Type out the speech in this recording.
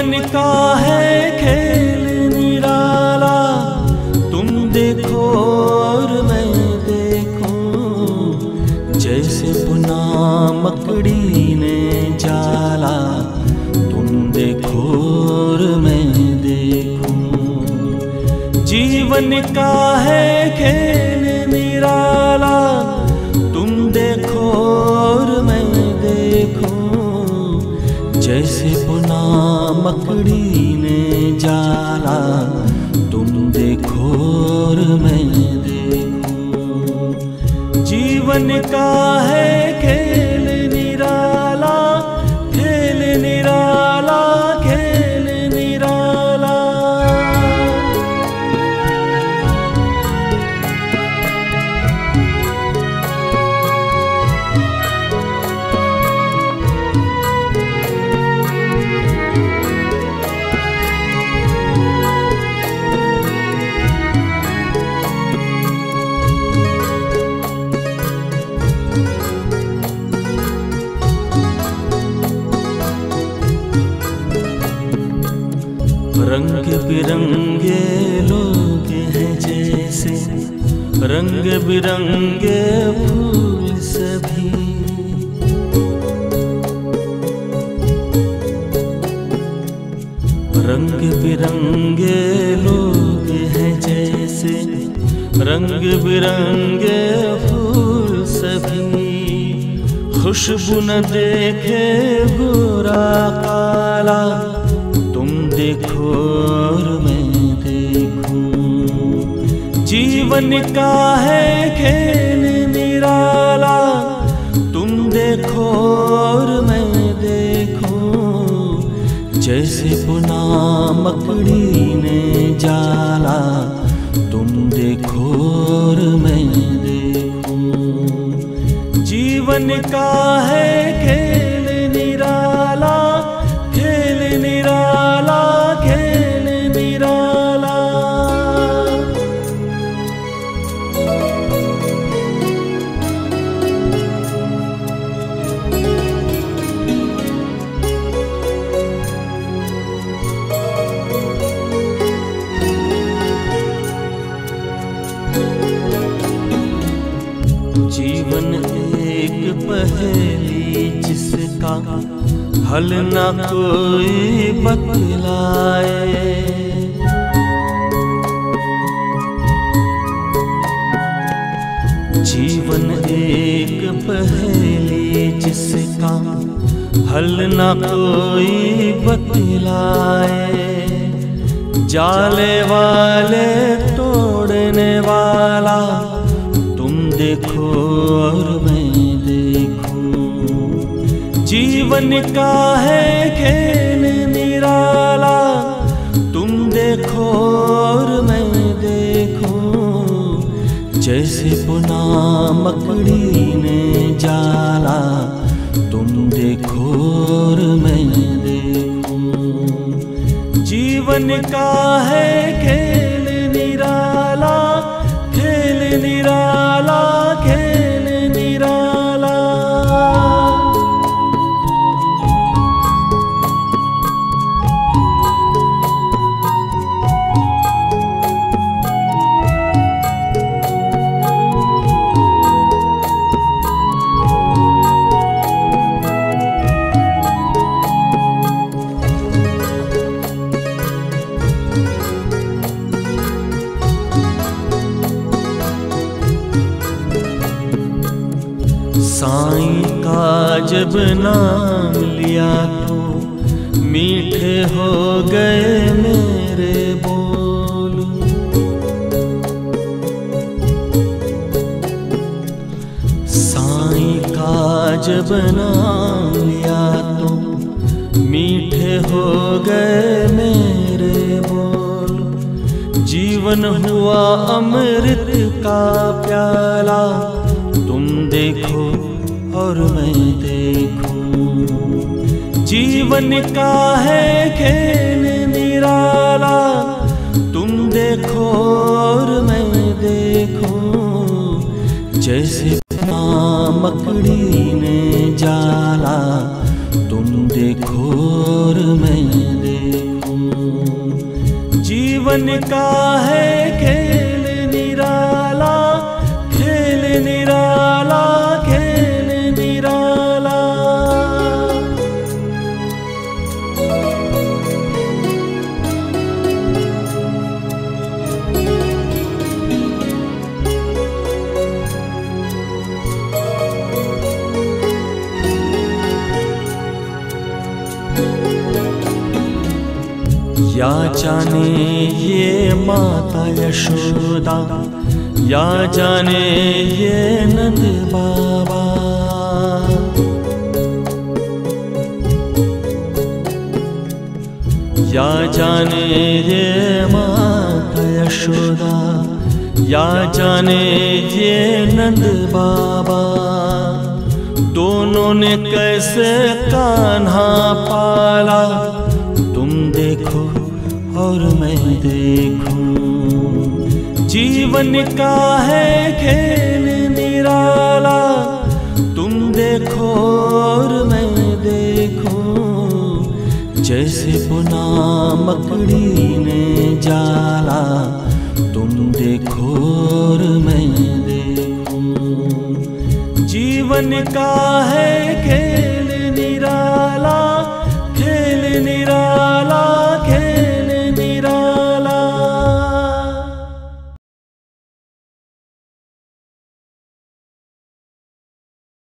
जीवन का है खेल निराला। तुम देखो और मैं देखूँ, जैसे पुना मकड़ी ने जाला। तुम देखो और मैं देखूँ, जीवन का है खेल निराला। जैसे बुना मकड़ी ने जाला। तुम देखो और मैं देखूँ। जीवन का है खेल। रंग बिरंगे लोग हैं जैसे। रंग बिरंगे फूल सभी। रंग बिरंगे लोग हैं जैसे। रंग बिरंगे फूल सभी। खुशबू न देखे गोरा काला। तुम देखो और मैं देखूँ। जीवन का है खेल निराला। तुम देखो और मैं देखूँ। जैसे पुना मकड़ी ने जाला। तुम देखो और मैं देखूँ। जीवन का है खेल जिसका हल न कोई बतलाए। जीवन एक पहेली जिसका हल न कोई बतलाए। जाले वाले तोड़ने वाला तुम देखो और जीवन का है खेल निराला। तुम देखो और मैं देखो, जैसे पुना मकड़ी ने जाला। तुम देखो और मैं देखो, जीवन का है खेल जब नाम लिया तो मीठे हो गए मेरे बोल। साईं का जब नाम लिया तो मीठे हो गए मेरे बोल। जीवन हुआ अमृत का प्याला, तुम देखो और मैं देखूँ। जीवन का है खेल निराला, तुम देखो और मैं देखूँ। जैसे मकड़ी ने जाला, तुम देखो और मैं देखूँ। जीवन का है या जाने ये माता यशोदा, या जाने ये नंद बाबा। या जाने ये माता यशोदा, या जाने ये नंद बाबा। दोनों ने कैसे कान्हा पाला देखो और मैं देखूँ। जीवन का है खेल निराला। तुम देखो और मैं देखूँ। जैसे बुना मकड़ी ने जाला, तुम देखो और मैं देखूँ। जीवन का है खेल